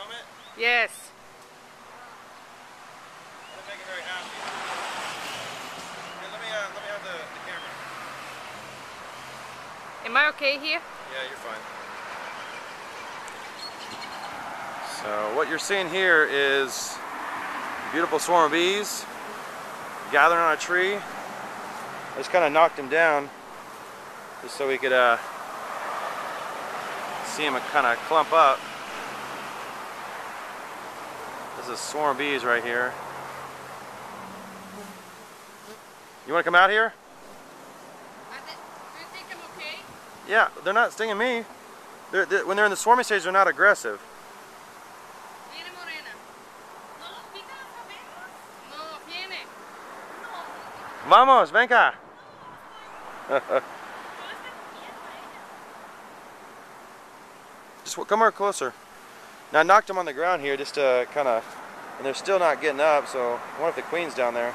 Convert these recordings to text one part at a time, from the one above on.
film it? Yes. Make it very happy. Here, let me, uh, let me have the, the camera. Am I okay here? Yeah, you're fine. So what you're seeing here is a beautiful swarm of bees gathering on a tree. I just kind of knocked them down just so we could uh, see them kind of clump up. This is a swarm of bees right here. You want to come out here? Do think I'm okay? Yeah, they're not stinging me. They're, they're, when they're in the swarming stage, they're not aggressive. Viene morena. ¿No los pican las abejas? No, viene. Vamos, venga. just come more closer. Now I knocked them on the ground here just to kind of, and they're still not getting up. So I wonder if the queen's down there.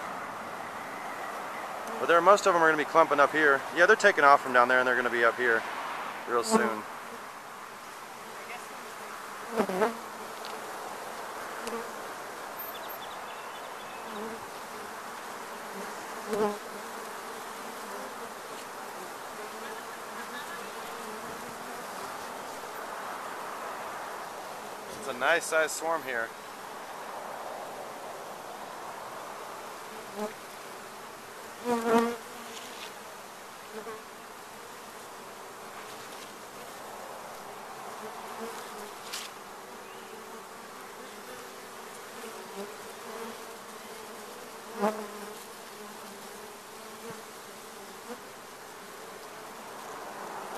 But there, most of them are going to be clumping up here. Yeah, they're taking off from down there, and they're going to be up here real soon. It's a nice sized swarm here.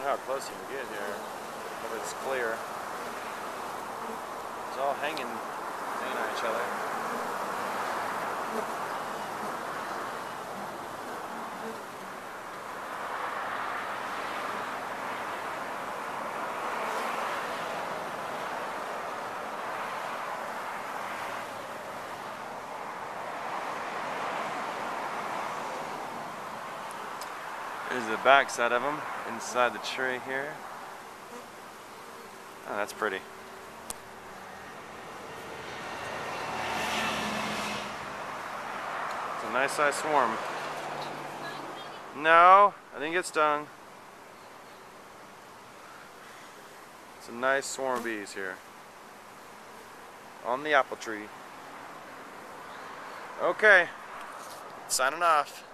How close you can get here. If it's clear. All hanging, hanging on each other. Here's the back side of them inside the tree here. Oh, that's pretty. A nice size swarm. No, I didn't get stung. It's a nice swarm of bees here. On the apple tree. Okay, signing off.